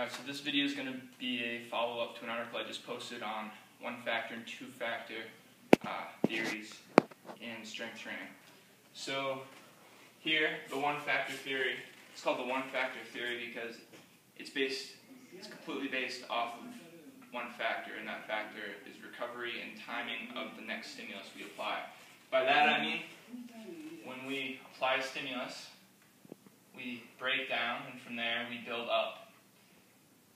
Alright, so this video is going to be a follow-up to an article I just posted on one-factor and two-factor uh, theories in strength training. So here, the one-factor theory, it's called the one-factor theory because it's based, it's completely based off of one factor, and that factor is recovery and timing of the next stimulus we apply. By that I mean, when we apply a stimulus, we break down, and from there we build up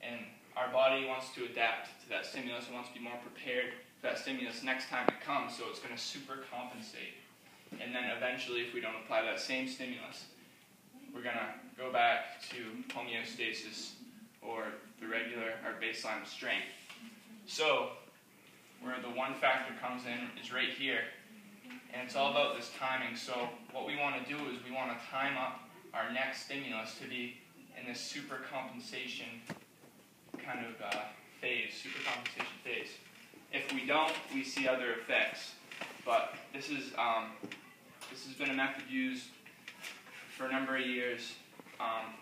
and our body wants to adapt to that stimulus and wants to be more prepared for that stimulus next time it comes, so it's going to super compensate. And then eventually, if we don't apply that same stimulus, we're going to go back to homeostasis or the regular, our baseline strength. So, where the one factor comes in is right here. And it's all about this timing. So, what we want to do is we want to time up our next stimulus to be in this super compensation kind of uh, phase, supercompensation phase. If we don't, we see other effects. But this is um, this has been a method used for a number of years, um,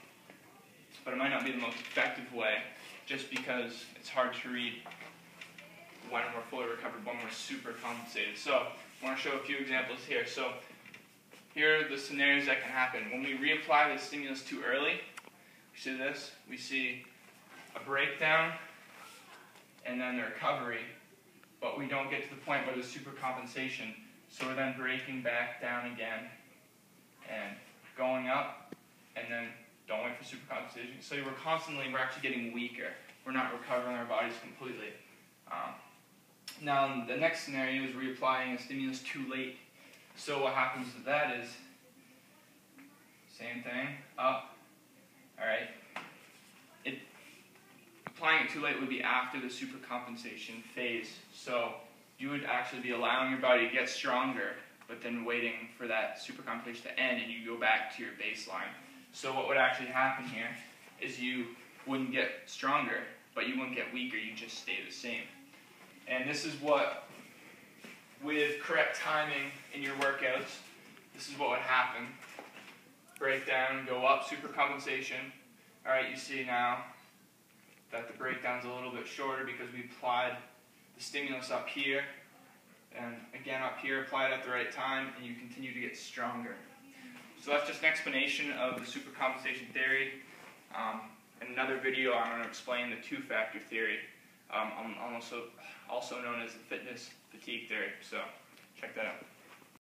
but it might not be the most effective way, just because it's hard to read when we're fully recovered, when we're super compensated. So I want to show a few examples here. So here are the scenarios that can happen. When we reapply the stimulus too early, we see this, we see a breakdown and then the recovery, but we don't get to the point where there's supercompensation. So we're then breaking back down again and going up and then don't wait for supercompensation. So we're constantly, we're actually getting weaker. We're not recovering our bodies completely. Um, now, the next scenario is reapplying a stimulus too late. So what happens to that is, same thing, up, all right, applying it too late would be after the supercompensation phase. So you would actually be allowing your body to get stronger, but then waiting for that supercompensation to end and you go back to your baseline. So what would actually happen here is you wouldn't get stronger, but you wouldn't get weaker, you just stay the same. And this is what, with correct timing in your workouts, this is what would happen. Break down, go up, supercompensation. All right, you see now breakdown's a little bit shorter because we applied the stimulus up here and again up here applied at the right time and you continue to get stronger. So that's just an explanation of the supercompensation theory. Um, in another video I'm going to explain the two-factor theory, um, also, also known as the fitness fatigue theory. So check that out.